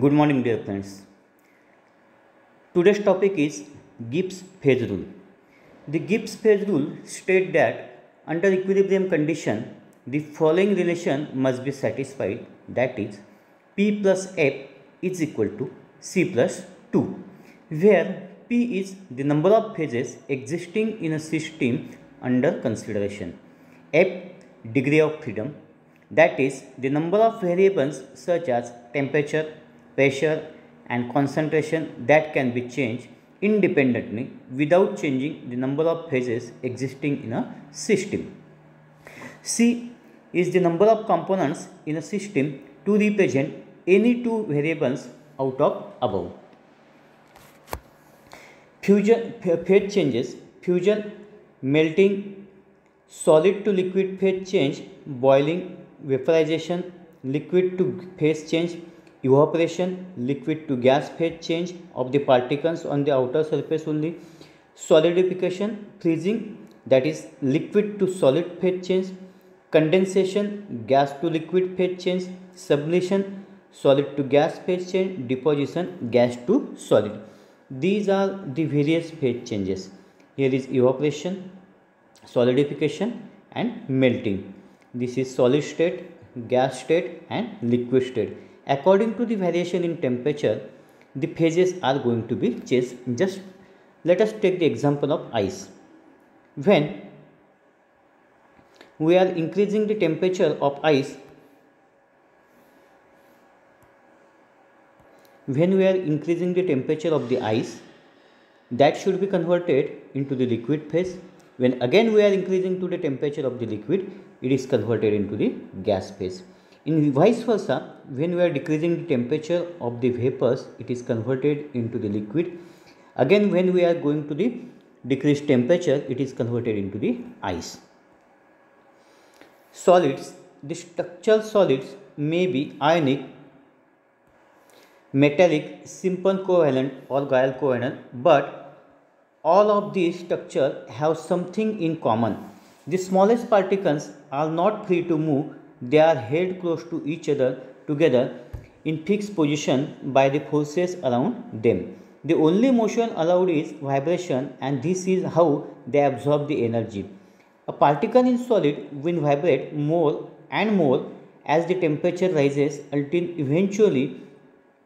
Good morning, dear friends. Today's topic is Gibbs phase rule. The Gibbs phase rule states that under equilibrium condition, the following relation must be satisfied that is, P plus F is equal to C plus 2, where P is the number of phases existing in a system under consideration, F degree of freedom, that is, the number of variables such as temperature, pressure, and concentration that can be changed independently without changing the number of phases existing in a system. C is the number of components in a system to represent any two variables out of above. Fusion phase changes, fusion, melting, solid to liquid phase change, boiling, vaporization, liquid to phase change, evaporation, liquid to gas phase change of the particles on the outer surface only, solidification, freezing that is liquid to solid phase change, condensation, gas to liquid phase change, sublimation, solid to gas phase change, deposition, gas to solid. These are the various phase changes. Here is evaporation, solidification and melting. This is solid state, gas state and liquid state. According to the variation in temperature, the phases are going to be changed. Just let us take the example of ice. When we are increasing the temperature of ice, when we are increasing the temperature of the ice, that should be converted into the liquid phase. When again we are increasing to the temperature of the liquid, it is converted into the gas phase. In vice versa, when we are decreasing the temperature of the vapors, it is converted into the liquid. Again, when we are going to the decreased temperature, it is converted into the ice. Solids, the structural solids may be ionic, metallic, simple covalent or Gill covalent, but all of these structures have something in common. The smallest particles are not free to move they are held close to each other together in fixed position by the forces around them. The only motion allowed is vibration and this is how they absorb the energy. A particle in solid will vibrate more and more as the temperature rises until eventually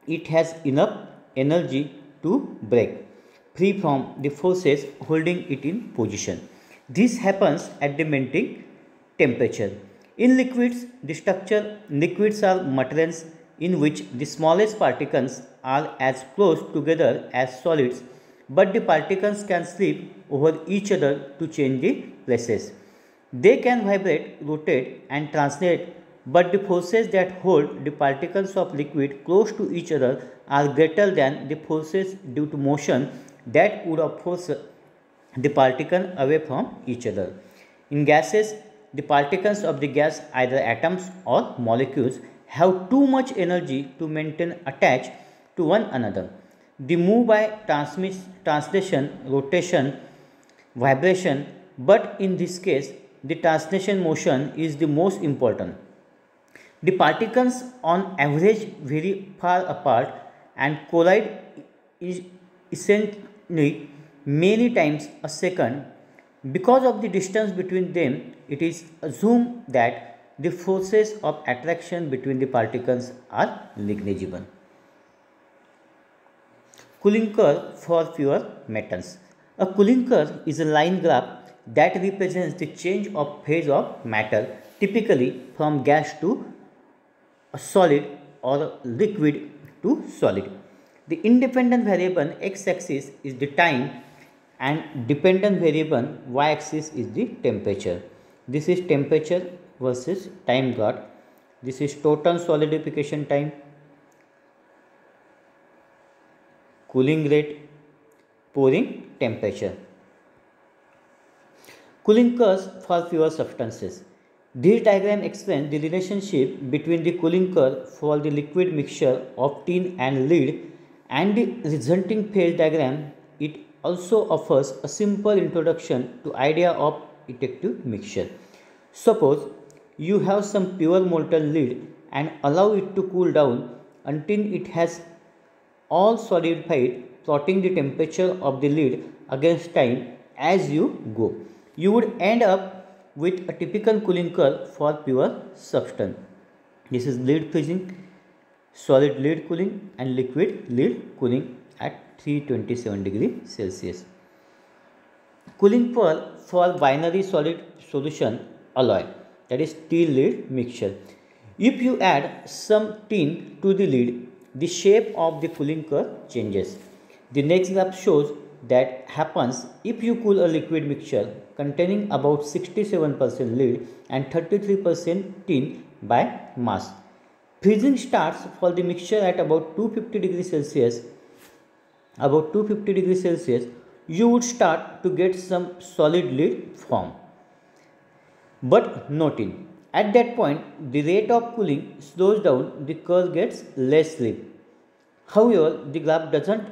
it has enough energy to break free from the forces holding it in position. This happens at the melting temperature. In liquids, the structure liquids are materials in which the smallest particles are as close together as solids, but the particles can slip over each other to change the places. They can vibrate, rotate and translate, but the forces that hold the particles of liquid close to each other are greater than the forces due to motion that would forced the particle away from each other. In gases, the particles of the gas, either atoms or molecules, have too much energy to maintain attached to one another. They move by translation, rotation, vibration, but in this case, the translation motion is the most important. The particles on average very far apart and collide is essentially many times a second because of the distance between them, it is assumed that the forces of attraction between the particles are negligible. Cooling curve for pure metals. A cooling curve is a line graph that represents the change of phase of matter typically from gas to a solid or liquid to solid. The independent variable x-axis is the time and dependent variable y-axis is the temperature. This is temperature versus time plot. This is total solidification time, cooling rate, pouring temperature. Cooling curves for pure substances. This diagram explains the relationship between the cooling curve for the liquid mixture of tin and lead and the resulting phase diagram. It also offers a simple introduction to idea of eutectic mixture. Suppose you have some pure molten lead and allow it to cool down until it has all solidified, plotting the temperature of the lead against time as you go. You would end up with a typical cooling curve for pure substance. This is lead freezing, solid lead cooling and liquid lead cooling at 327 degree Celsius. Cooling pearl for binary solid solution alloy that is tin lead mixture. If you add some tin to the lead, the shape of the cooling curve changes. The next graph shows that happens if you cool a liquid mixture containing about 67% lead and 33% tin by mass. Freezing starts for the mixture at about 250 degrees Celsius. About 250 degrees Celsius, you would start to get some solid lead form. But noting, at that point, the rate of cooling slows down, the curve gets less slip. However, the graph doesn't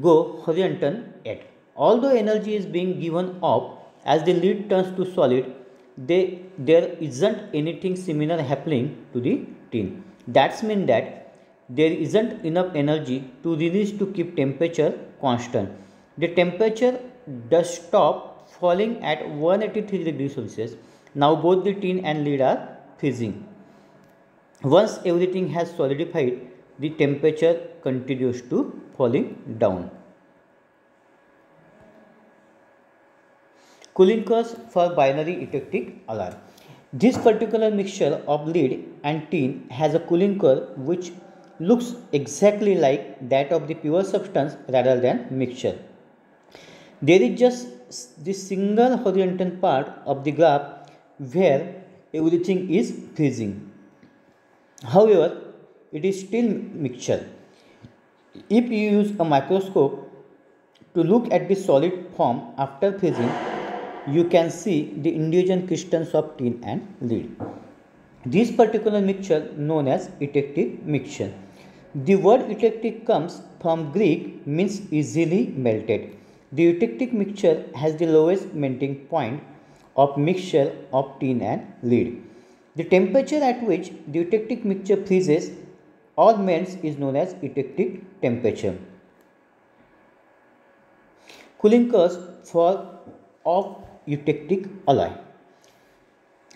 go horizontal yet. Although energy is being given up as the lead turns to solid, they, there isn't anything similar happening to the tin. That's mean that there isn't enough energy to release to keep temperature constant. The temperature does stop falling at 183 degrees Celsius. Now both the tin and lead are freezing. Once everything has solidified, the temperature continues to falling down. Cooling curves for binary eutectic alloy. This particular mixture of lead and tin has a cooling curve which looks exactly like that of the pure substance rather than mixture. There is just this single horizontal part of the graph where everything is freezing. However, it is still mixture. If you use a microscope to look at the solid form after freezing, you can see the individual crystals of tin and lead. This particular mixture known as eutectic mixture. The word eutectic comes from Greek means easily melted. The eutectic mixture has the lowest melting point of mixture of tin and lead. The temperature at which the eutectic mixture freezes or melts is known as eutectic temperature. Cooling curves for of eutectic alloy.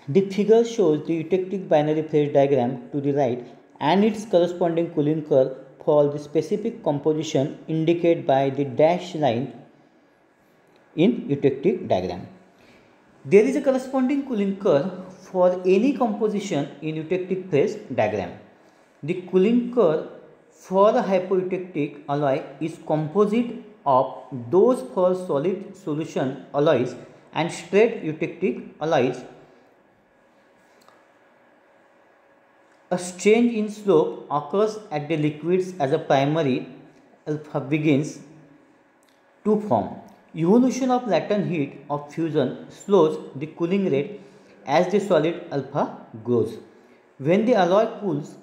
The figure shows the eutectic binary phase diagram to the right and its corresponding cooling curve for the specific composition indicated by the dashed line in eutectic diagram. There is a corresponding cooling curve for any composition in eutectic phase diagram. The cooling curve for the hypoeutectic alloy is composite of those for solid solution alloys and straight eutectic alloys. A change in slope occurs at the liquidus as a primary alpha begins to form. Evolution of latent heat of fusion slows the cooling rate as the solid alpha grows. When the alloy cools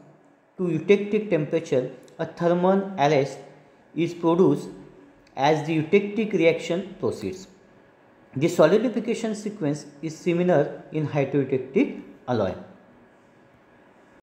to eutectic temperature, a thermal arrest is produced as the eutectic reaction proceeds. The solidification sequence is similar in hypereutectic alloy.